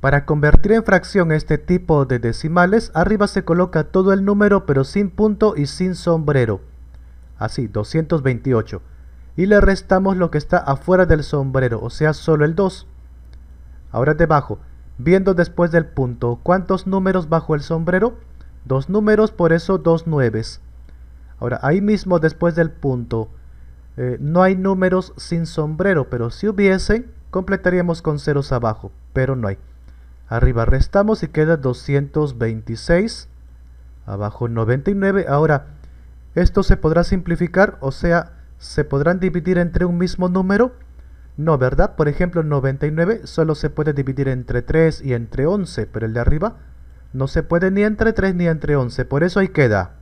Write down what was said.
Para convertir en fracción este tipo de decimales, arriba se coloca todo el número pero sin punto y sin sombrero. Así, 228. Y le restamos lo que está afuera del sombrero, o sea, solo el 2. Ahora debajo, viendo después del punto, ¿cuántos números bajo el sombrero? Dos números, por eso dos nueves. Ahora, ahí mismo después del punto, eh, no hay números sin sombrero, pero si hubiese, completaríamos con ceros abajo, pero no hay. Arriba restamos y queda 226. Abajo 99. Ahora, esto se podrá simplificar, o sea, ¿se podrán dividir entre un mismo número? No, ¿verdad? Por ejemplo, 99 solo se puede dividir entre 3 y entre 11, pero el de arriba no se puede ni entre 3 ni entre 11, por eso ahí queda.